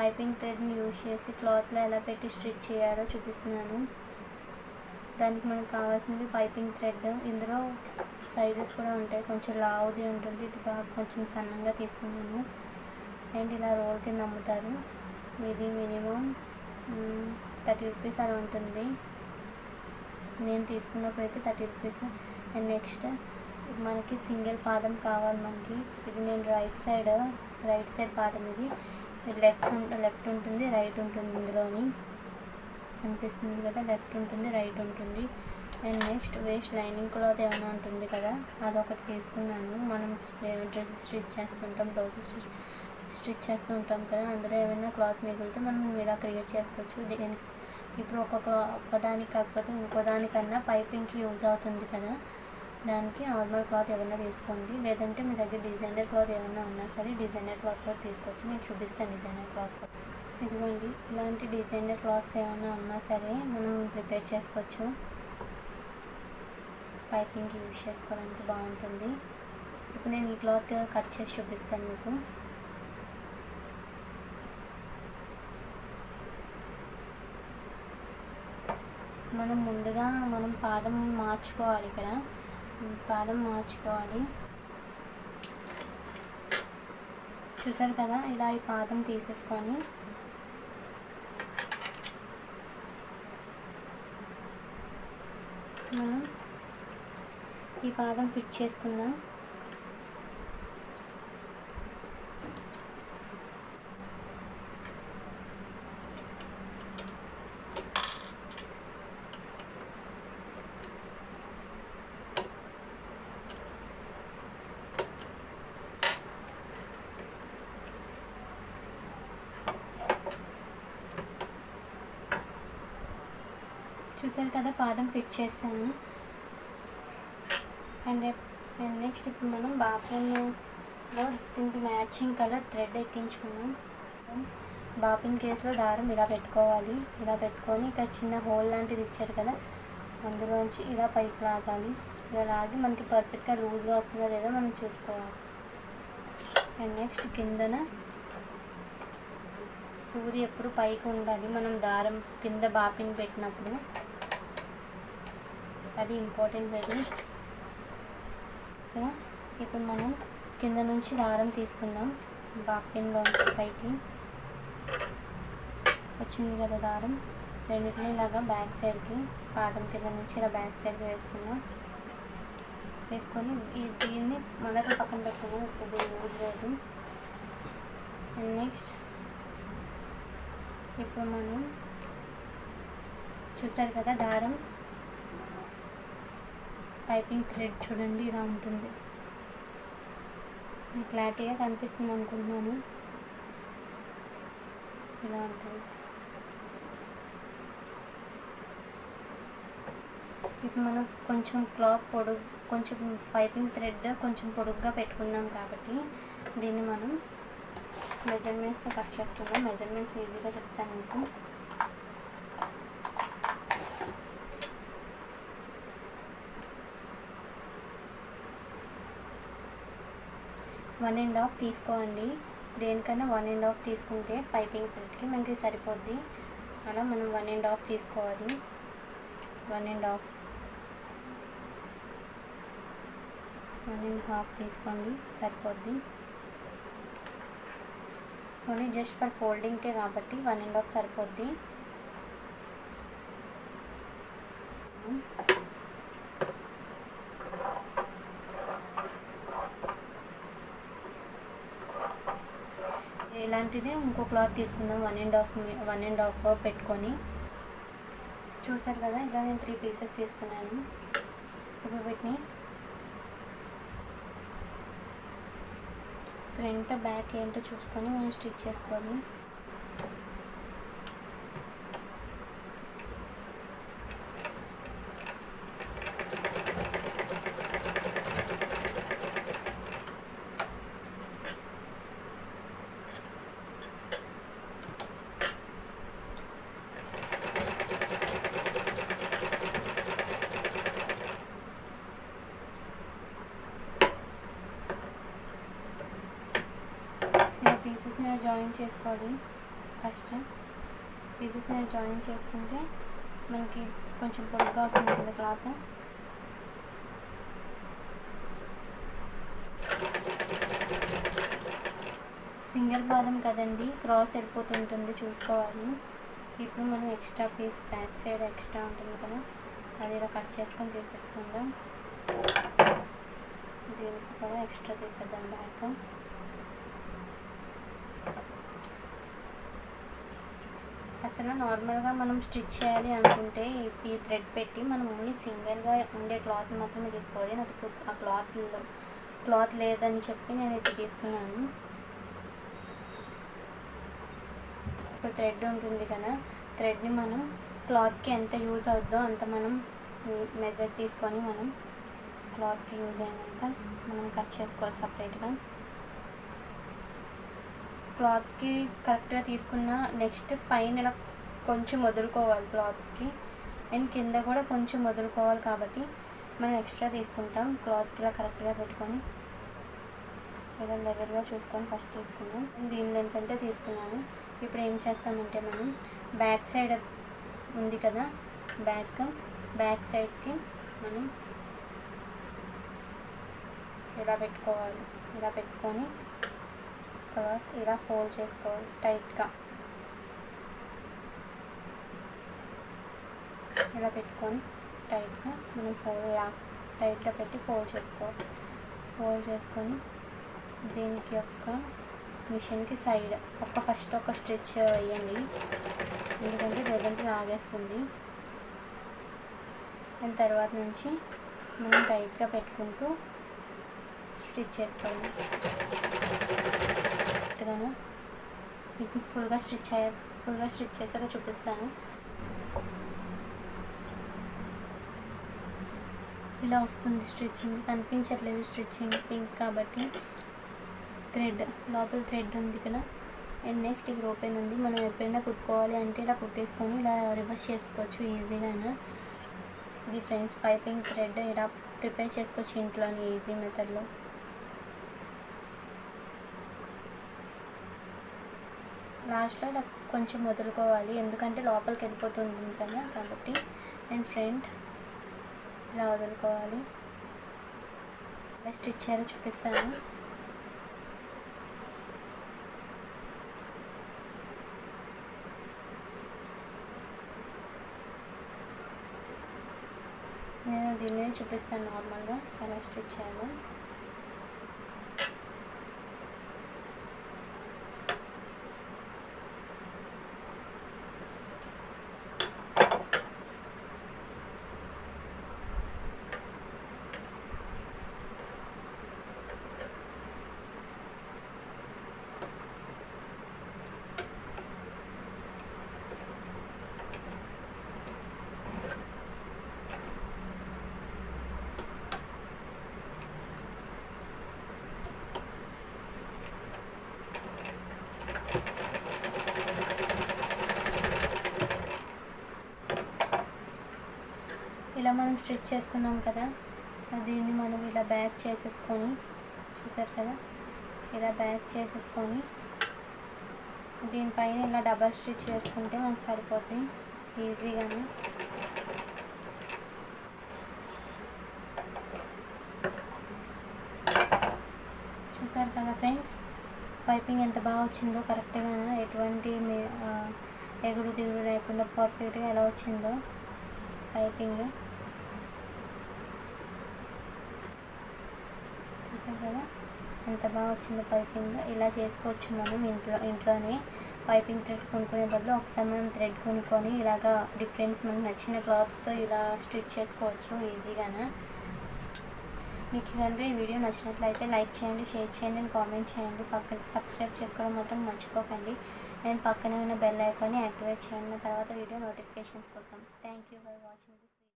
Piping థ్రెడ్ని use చేసి క్లాత్లో ఎలా పెట్టి స్టిచ్ చేయాలో చూపిస్తున్నాను. దానికి మనకు కావాల్సినవి పైపింగ్ థ్రెడ్. ఇందులో సైజెస్ కూడా ఉంటాయి. కొంచెం లావుది ఉంటుంది. ఇది బాగా కొంచెం సన్నంగా తీసుకున్నాను. అండ్ ఇలా రోల్ కింద అమ్ముతారు. ఇది మినిమం థర్టీ రూపీస్ అలా ఉంటుంది. నేను తీసుకున్నప్పుడు అయితే థర్టీ రూపీస్. అండ్ నెక్స్ట్ మనకి సింగిల్ పాదం కావాలి మనకి. ఇది నేను రైట్ సైడ్ రైట్ సైడ్ పాదం ఇది. లెఫ్ట్ లెఫ్ట్ ఉంటుంది రైట్ ఉంటుంది ఇందులోని. అనిపిస్తుంది కదా లెఫ్ట్ ఉంటుంది రైట్ ఉంటుంది. And next waste lining cloth ఏమైనా ఉంటుంది కదా అదొకటి తీసుకున్నాను. మనం డ్రెస్ స్టిచ్ చేస్తుంటాం బ్లౌజ్ స్టిచ్ స్టిచ్ చేస్తూ ఉంటాం కదా అందులో ఏమైనా క్లాత్ మిగిలితే మనం ఇలా క్రియేట్ చేసుకోవచ్చు. దీని ఇప్పుడు ఒక్కొక్క ఒక్కదానికి కాకపోతే ఇంకో దానికన్నా పైపింగ్కి యూజ్ అవుతుంది కదా. దానికి నార్మల్ క్లాత్ ఏమైనా తీసుకోండి. లేదంటే మీ దగ్గర డిజైనర్ క్లాత్ ఏమైనా ఉన్నా సరే డిజైనర్ క్లాత్ కూడా తీసుకోవచ్చు. నేను చూపిస్తాను డిజైనర్ క్లాత్ కూడా. ఇదిగోండి ఇలాంటి డిజైనర్ క్లాత్స్ ఏమైనా ఉన్నా సరే మనం ప్రిపేర్ చేసుకోవచ్చు. పైపింగ్కి యూజ్ చేసుకోవడానికి బాగుంటుంది. ఇప్పుడు నేను ఈ క్లాత్ కట్ చేసి చూపిస్తాను మీకు. మనం ముందుగా మనం పాదం మార్చుకోవాలి ఇక్కడ. పాదం మార్చుకోవాలి. చూసారు కదా ఇలా ఈ పాదం తీసేసుకొని మనం ఈ పాదం ఫిట్ చేసుకుందాం. చూసారు కదా పాదం ఫిట్ చేస్తాను అండ్ అండ్ నెక్స్ట్ ఇప్పుడు మనం బాపిన్లో దీనికి మ్యాచింగ్ కలర్ థ్రెడ్ ఎక్కించుకున్నాం. బాపిన్ కేసులో దారం ఇలా పెట్టుకోవాలి. ఇలా పెట్టుకొని ఇక్కడ చిన్న హోల్ లాంటిది ఇచ్చారు కదా అందులోంచి ఇలా పైకి లాగాలి. ఇలా లాగి మనకి పర్ఫెక్ట్గా లూజ్గా వస్తుందో లేదో మనం చూసుకోవాలి. అండ్ నెక్స్ట్ కిందన సూది ఎప్పుడు పైకి ఉండాలి. మనం దారం కింద బాపింగ్ పెట్టినప్పుడు అది ఇంపార్టెంట్ వెరీ కదా? ఇప్పుడు మనం కింద నుంచి దారం తీసుకుందాం. బాపిన్లోంచి పైకి. వచ్చింది కదా దారం. రెండింటిని ఇలాగా బ్యాక్ సైడ్కి పాదం కింద నుంచి ఇలా బ్యాక్ సైడ్కి వేసుకుందాం. వేసుకొని ఈ దీన్ని మొదట పక్కన పెట్టుకుందాం. ఇప్పుడు దీన్ని యూజ్ లేదు నెక్స్ట్ ఇప్పుడు మనం చూసారు కదా దారం. పైపింగ్ థ్రెడ్ చూడండి ఇలా ఉంటుంది. క్లారిటీగా కనిపిస్తుంది అనుకుంటున్నాను. ఇలా ఉంటుంది. ఇప్పుడు మనం కొంచెం క్లాత్ పొడుగు కొంచెం పైపింగ్ థ్రెడ్ కొంచెం పొడుగ్గా పెట్టుకుందాం కాబట్టి దీన్ని మనం మెజర్మెంట్స్తో కట్ చేసుకుందాం మెజర్మెంట్స్ ఈజీగా చెప్తాను మీకు. వన్ అండ్ హాఫ్ తీసుకోండి. దేనికన్నా వన్ అండ్ హాఫ్ తీసుకుంటే పైపింగ్ థ్రెడ్కి మనకి సరిపోద్ది. అలా మనం వన్ అండ్ హాఫ్ తీసుకోవాలి. One and half. One and half తీసుకోండి. సరిపోద్ది. ఓన్లీ జస్ట్ ఫర్ ఫోల్డింగ్కే కాబట్టి వన్ అండ్ హాఫ్ సరిపోద్ది. అలాంటిదే ఇంకో క్లాత్ తీసుకుందాం. One and half one and half పెట్టుకొని. చూసారు కదా ఇలా నేను త్రీ పీసెస్ తీసుకున్నాను. ఇప్పుడు వీటిని ఫ్రంట్ బ్యాక్ ఏంటో చూసుకొని మనం స్టిచ్ చేసుకోవాలి. పీసెస్ని జాయిన్ చేసుకోవాలి. ఫస్ట్ పీసెస్ని జాయిన్ చేసుకుంటే మనకి కొంచెం పొడుగ్గా వస్తుంది కదా క్లాత్. సింగిల్ పాదం కదండి క్రాస్ వెళ్ళిపోతుంటుంది చూసుకోవాలి. ఇప్పుడు మనం extra piece back side extra ఉంటుంది కదా అది ఇలా కట్ చేసుకొని తీసేస్తుందాం దీనికి కూడా ఎక్స్ట్రా తీసేద్దాం బ్యాక్. అసలు నార్మల్గా మనం స్టిచ్ చేయాలి అనుకుంటే ఈ థ్రెడ్ పెట్టి మనం ఓన్లీ సింగిల్గా ఉండే క్లాత్ మాత్రమే తీసుకోవాలి నాకు ఇప్పుడు ఆ క్లాత్లో క్లాత్ లేదని చెప్పి నేను ఇది తీసుకున్నాను. ఇప్పుడు థ్రెడ్ ఉంటుంది కదా థ్రెడ్ని మనం క్లాత్కి ఎంత యూజ్ అవుద్దో అంత మనం మెజర్ తీసుకొని మనం క్లాత్కి యూజ్ అయినంత మనం కట్ చేసుకోవాలి సపరేట్గా. క్లాత్కి కరెక్ట్గా తీసుకున్న నెక్స్ట్ పైన ఇలా కొంచెం వదులుకోవాలి క్లాత్కి. అండ్ కింద కూడా కొంచెం వదులుకోవాలి కాబట్టి మనం ఎక్స్ట్రా తీసుకుంటాం. క్లాత్కి ఇలా కరెక్ట్గా పెట్టుకొని ఇలా లెవెల్గా చూసుకొని ఫస్ట్ తీసుకున్నాం దీని లెంత్ అంతా తీసుకున్నాను. ఇప్పుడు ఏం చేస్తామంటే మనం బ్యాక్ సైడ్ ఉంది కదా బ్యాక్ బ్యాక్ సైడ్కి మనం ఇలా పెట్టుకోవాలి. ఇలా పెట్టుకొని తర్వాత ఇలా ఫోల్డ్ చేసుకోవాలి టైట్గా. ఇలా పెట్టుకొని టైట్గా మనం ఫోల్డ్ ఇలా టైట్గా పెట్టి ఫోల్డ్ చేసుకోవాలి ఫోల్డ్ చేసుకొని దీనికి యొక్క మిషన్కి సైడ్ ఒక ఫస్ట్ ఒక స్టిచ్ వేయండి. ఎందుకంటే లేదంటే లాగేస్తుంది. అండ్ తర్వాత నుంచి మనం టైట్గా పెట్టుకుంటూ స్టిచ్ చేసుకోవాలి. కరెక్ట్గాను మీకు ఫుల్గా స్టిచ్ అయ్యే ఫుల్గా స్టిచ్ చేసాక చూపిస్తాను. ఇలా వస్తుంది స్టిచ్చింగ్. కనిపించట్లేదు స్టిచ్చింగ్ పింక్ కాబట్టి. థ్రెడ్ లోపల థ్రెడ్ ఉంది కదా. అండ్ నెక్స్ట్ ఇక్కడ ఓపెన్ ఉంది. మనం ఎప్పుడైనా కుట్టుకోవాలి అంటే ఇలా కుట్టేసుకొని ఇలా రివర్స్ చేసుకోవచ్చు ఈజీగానే? ఇది ఫ్రెండ్స్ పైపింగ్ థ్రెడ్ ఇలా ప్రిపేర్ చేసుకోవచ్చు ఇంట్లోనే ఈజీ మెథడ్లో. లాస్ట్లో నాకు కొంచెం వదులుకోవాలి. ఎందుకంటే లోపలికి వెళ్ళిపోతుంటుంది కదా కాబట్టి అండ్ ఫ్రంట్ ఇలా వదులుకోవాలి. ఇలా స్టిచ్ చేయాలో చూపిస్తాను. నేను దీన్ని చూపిస్తాను నార్మల్గా. ఎలా స్టిచ్ చేయాలో ఇలా మనం స్టిచ్ చేసుకున్నాం కదా. దీన్ని మనం ఇలా బ్యాక్ చేసేసుకొని చూసారు కదా? ఇలా బ్యాక్ చేసేసుకొని దీనిపైన ఇలా డబల్ స్టిచ్ వేసుకుంటే మనకు సరిపోద్ది ఈజీగానే చూసారు కదా ఫ్రెండ్స్ పైపింగ్ ఎంత బాగా వచ్చిందో కరెక్ట్గా ఎటువంటి ఎగుడు దిగుడు లేకుండా పర్ఫెక్ట్గా ఎలా వచ్చిందో పైపింగ్ చూసారు కదా. ఎంత బాగా వచ్చిందో పైపింగ్. ఇలా చేసుకోవచ్చు మనం ఇంట్లో ఇంట్లోనే. పైపింగ్ థ్రెడ్స్ కొనుక్కునే బదులు ఒకసారి మనం థ్రెడ్ కొనుక్కొని ఇలాగా డిఫరెన్స్ మనకు నచ్చిన క్లాత్స్తో ఇలా స్టిచ్ చేసుకోవచ్చు ఈజీగానే. మీకు కనుక ఈ వీడియో నచ్చినట్లయితే లైక్ చేయండి షేర్ చేయండి అండ్ కామెంట్ చేయండి. పక్కన సబ్స్క్రైబ్ చేసుకోవడం మాత్రం మర్చిపోకండి. నేను పక్కనే ఉన్న బెల్ ఐకాన్ని యాక్టివేట్ చేయండి. తర్వాత వీడియో నోటిఫికేషన్స్ కోసం. Thank you for watching